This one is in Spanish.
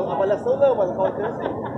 Avalação não, mas pode.